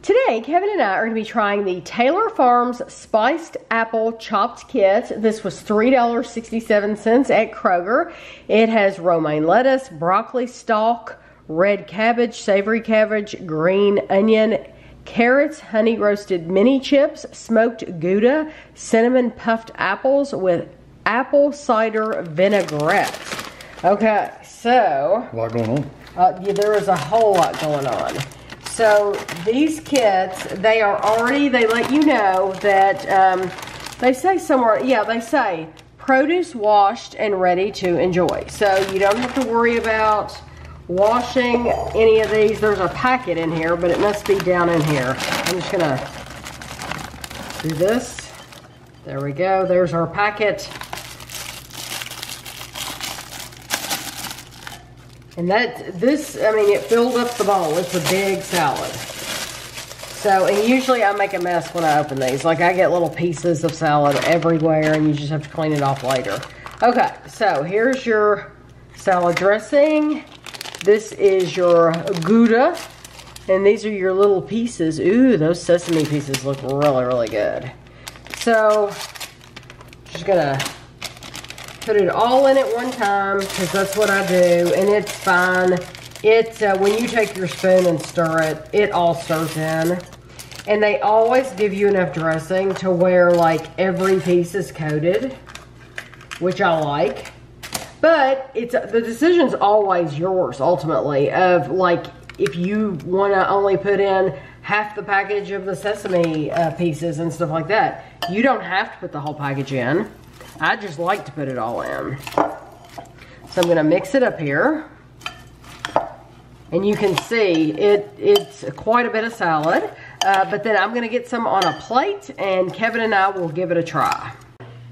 Today, Kevin and I are going to be trying the Taylor Farms Spiced Apple Chopped Kit. This was $3.67 at Kroger. It has romaine lettuce, broccoli stalk, red cabbage, savory cabbage, green onion, carrots, honey roasted mini chips, smoked Gouda, cinnamon puffed apples with apple cider vinaigrette. Okay, so. A lot going on. Uh, yeah, there is a whole lot going on. So these kits, they are already, they let you know that, um, they say somewhere, yeah, they say produce washed and ready to enjoy. So you don't have to worry about washing any of these. There's a packet in here, but it must be down in here. I'm just gonna do this. There we go, there's our packet. And that, this, I mean, it filled up the bowl. It's a big salad. So, and usually I make a mess when I open these. Like I get little pieces of salad everywhere and you just have to clean it off later. Okay, so here's your salad dressing. This is your Gouda. And these are your little pieces. Ooh, those sesame pieces look really, really good. So, just gonna put it all in at one time because that's what I do and it's fine. It, uh, when you take your spoon and stir it, it all stirs in. And they always give you enough dressing to where like every piece is coated, which I like. But it's the decision's always yours ultimately of like if you want to only put in half the package of the sesame uh, pieces and stuff like that. You don't have to put the whole package in. I just like to put it all in. So I'm gonna mix it up here. And you can see it, it's quite a bit of salad. Uh, but then I'm gonna get some on a plate and Kevin and I will give it a try.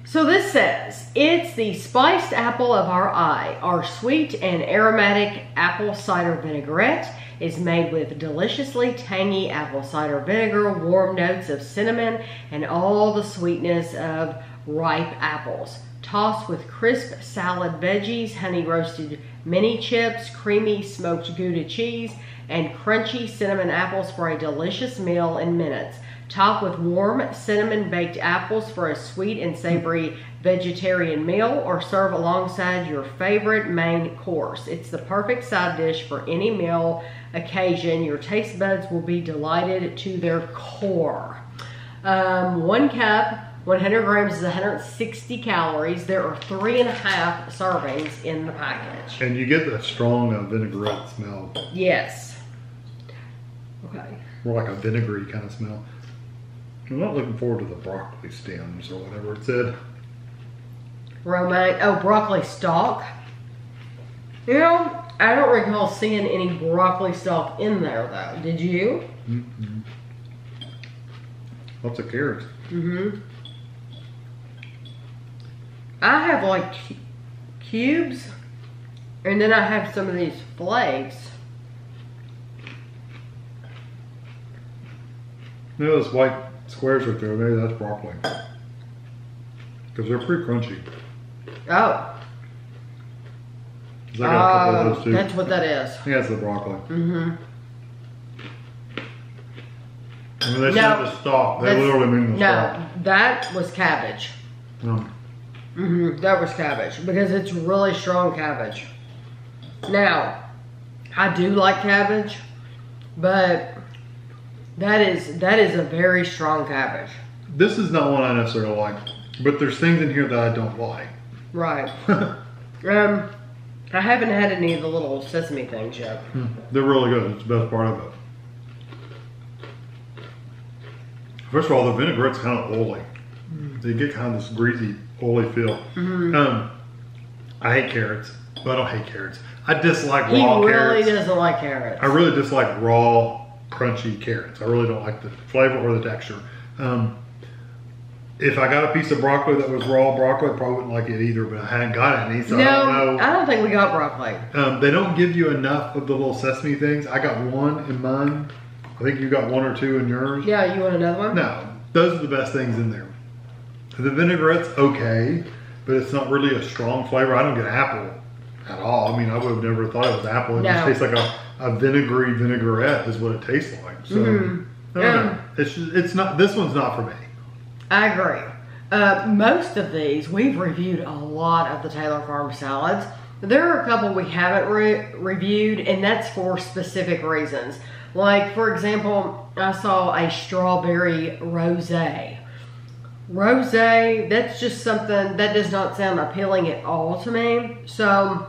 So this says, it's the spiced apple of our eye. Our sweet and aromatic apple cider vinaigrette is made with deliciously tangy apple cider vinegar, warm notes of cinnamon, and all the sweetness of ripe apples. Tossed with crisp salad veggies, honey roasted mini chips, creamy smoked Gouda cheese, and crunchy cinnamon apples for a delicious meal in minutes. Top with warm cinnamon baked apples for a sweet and savory vegetarian meal or serve alongside your favorite main course. It's the perfect side dish for any meal occasion. Your taste buds will be delighted to their core. Um, one cup 100 grams is 160 calories. There are three and a half servings in the package. And you get that strong uh, vinaigrette smell. Yes. Okay. More like a vinegary kind of smell. I'm not looking forward to the broccoli stems or whatever it said. Romaine, oh, broccoli stalk. You know, I don't recall seeing any broccoli stalk in there though. Did you? Mm -hmm. Lots of carrots. Mm-hmm. I have like cubes, and then I have some of these flakes. You know those white squares right there, maybe that's broccoli. Because they're pretty crunchy. Oh. I got a couple of those too. That's what that is. I think that's the broccoli. Mm-hmm. I mean, they no, the stalk. They literally mean the no, stalk. No, that was cabbage. No. Mm-hmm, that was cabbage because it's really strong cabbage. Now, I do like cabbage, but that is that is a very strong cabbage. This is not one I necessarily like, but there's things in here that I don't like. Right. um, I haven't had any of the little sesame things yet. Hmm. They're really good. It's the best part of it. First of all, the vinaigrette's kind of oily. You get kind of this greasy oily feel. Mm-hmm. Um, I hate carrots. Well, I don't hate carrots. I dislike he raw really carrots. He really doesn't like carrots. I really dislike raw, crunchy carrots. I really don't like the flavor or the texture. Um, if I got a piece of broccoli that was raw broccoli, I probably wouldn't like it either, but I hadn't got any, so no, I don't know. I don't think we got broccoli. Um, they don't give you enough of the little sesame things. I got one in mine. I think you got one or two in yours. Yeah, you want another one? No, those are the best things in there. The vinaigrette's okay, but it's not really a strong flavor. I don't get apple at all. I mean, I would have never thought it was apple. It no. just tastes like a, a vinegary vinaigrette is what it tastes like. So. I don't know. Um, It's just, it's not. This one's not for me. I agree. Uh, most of these, we've reviewed a lot of the Taylor Farm salads. There are a couple we haven't re- reviewed, and that's for specific reasons. Like, for example, I saw a strawberry rose. Rose, that's just something that does not sound appealing at all to me. So,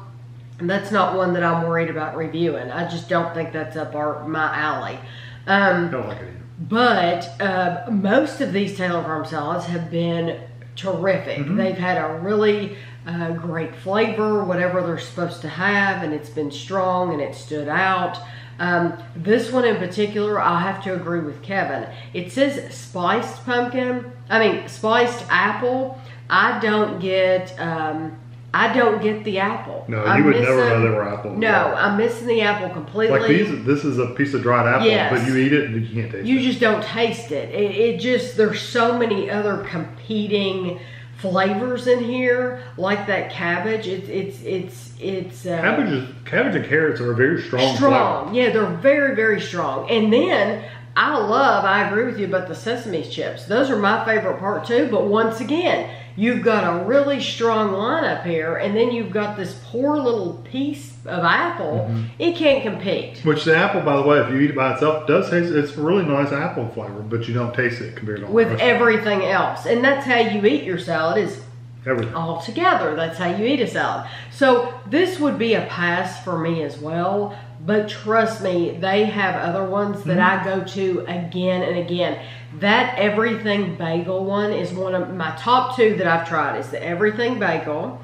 that's not one that I'm worried about reviewing. I just don't think that's up our, my alley. Um, don't like it either. but uh, most of these Taylor Farm salads have been terrific. They've had a really uh, great flavor, whatever they're supposed to have, and it's been strong and it stood out. Um, this one in particular, I'll have to agree with Kevin. It says spiced pumpkin. I mean spiced apple. I don't get. Um, I don't get the apple. No, I'm you would never missing- know they were apple. No, I'm missing the apple completely. Like these, this is a piece of dried apple, Yes. but you eat it and you can't taste you it. just don't taste it. it. It just there's so many other competing flavors in here, like that cabbage. It's it's it's it's uh, cabbage, is, cabbage and carrots are a very strong. strong. Yeah, they're very very strong. And then I love. I agree with you about the sesame chips. Those are my favorite part too. But once again, you've got a really strong lineup here, and then you've got this poor little piece of apple. Mm-hmm. It can't compete. Which the apple, by the way, if you eat it by itself, does taste. It's a really nice apple flavor, but you don't taste it compared to all with the rest of everything else. And that's how you eat your salad is everything. all together. That's how you eat a salad. So this would be a pass for me as well. But trust me, they have other ones that I go to again and again. That everything bagel one is one of my top two that I've tried. Is the everything bagel,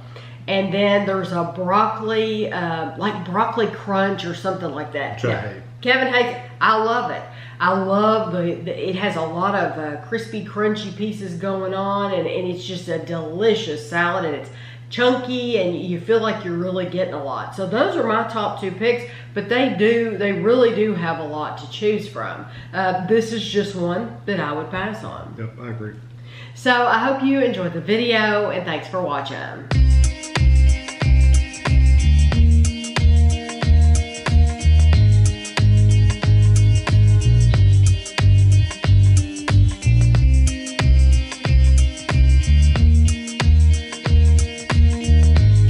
and then there's a broccoli, uh, like broccoli crunch or something like that. Which. Kevin hates. I love it. I love the, the it has a lot of uh, crispy, crunchy pieces going on, and, and it's just a delicious salad, and it's chunky, and you feel like you're really getting a lot. So those are my top two picks, but they do, they really do have a lot to choose from. Uh, this is just one that I would pass on. Yep, I agree. So I hope you enjoyed the video, and thanks for watching.